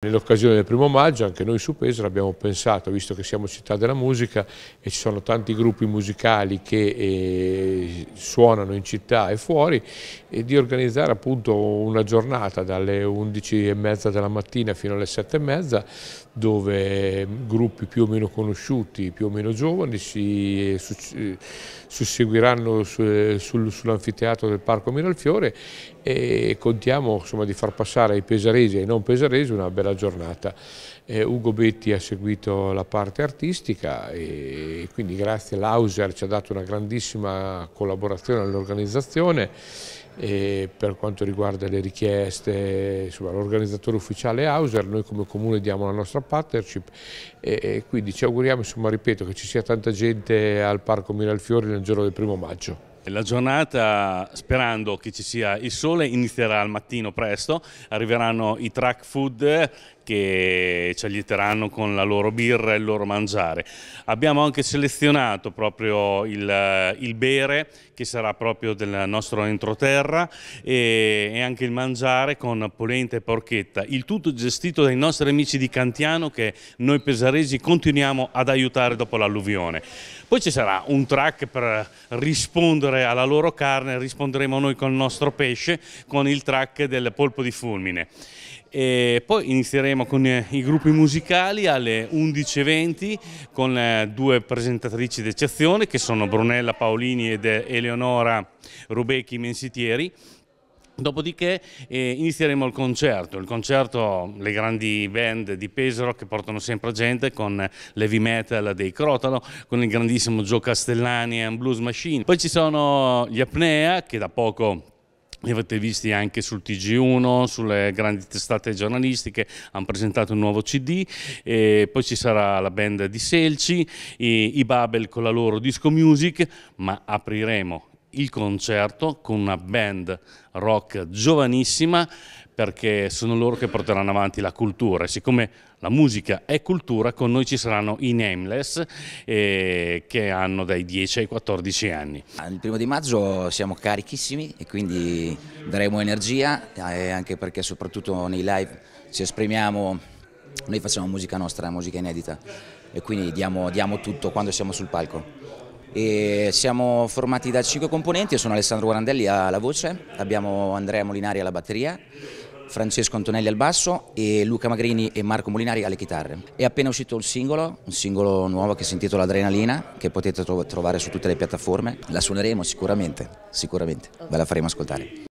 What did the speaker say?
Nell'occasione del primo maggio anche noi su Pesaro abbiamo pensato, visto che siamo città della musica e ci sono tanti gruppi musicali che eh, suonano in città e fuori, e di organizzare appunto una giornata dalle 11.30 della mattina fino alle 7.30 dove gruppi più o meno conosciuti, più o meno giovani si susseguiranno sull'anfiteatro del Parco Miralfiore e contiamo insomma, di far passare ai pesaresi e ai non pesaresi una bella giornata. Eh, Ugo Betti ha seguito la parte artistica e quindi grazie all'Auser ci ha dato una grandissima collaborazione all'organizzazione per quanto riguarda le richieste, l'organizzatore ufficiale Auser, noi come comune diamo la nostra partnership e, e quindi ci auguriamo, insomma, ripeto, che ci sia tanta gente al Parco Miralfiori nel giorno del primo maggio. La giornata, sperando che ci sia il sole, inizierà al mattino presto, arriveranno i track food che ci aiuteranno con la loro birra e il loro mangiare. Abbiamo anche selezionato proprio il, il bere che sarà proprio del nostro entroterra e, e anche il mangiare con polenta e porchetta, il tutto gestito dai nostri amici di Cantiano che noi pesaresi continuiamo ad aiutare dopo l'alluvione. Poi ci sarà un track per rispondere alla loro carne, risponderemo noi con il nostro pesce con il track del polpo di fulmine. E poi inizieremo con eh, i gruppi musicali alle 11.20 con eh, due presentatrici d'eccezione che sono Brunella Paolini ed Eleonora Rubecchi Mensitieri. Dopodiché eh, inizieremo il concerto, il concerto, le grandi band di Pesaro che portano sempre gente con l'heavy metal dei Crotalo, con il grandissimo Joe Castellani e Blues Machine. Poi ci sono gli Apnea che da poco li avete visti anche sul TG1, sulle grandi testate giornalistiche, hanno presentato un nuovo CD, poi ci sarà la band di Selci, i, Babel con la loro disco music, ma apriremo il concerto con una band rock giovanissima perché sono loro che porteranno avanti la cultura e siccome la musica è cultura con noi ci saranno i Nameless eh, che hanno dai 10 ai 14 anni. Il primo di maggio siamo carichissimi e quindi daremo energia eh, anche perché soprattutto nei live ci esprimiamo, noi facciamo musica nostra, musica inedita e quindi diamo, diamo tutto quando siamo sul palco. E siamo formati da cinque componenti, io sono Alessandro Guarandelli alla voce, abbiamo Andrea Molinari alla batteria, Francesco Antonelli al basso e Luca Magrini e Marco Molinari alle chitarre. È appena uscito il singolo, un singolo nuovo che si intitola Adrenalina, che potete trovare su tutte le piattaforme. La suoneremo sicuramente, sicuramente, ve la faremo ascoltare.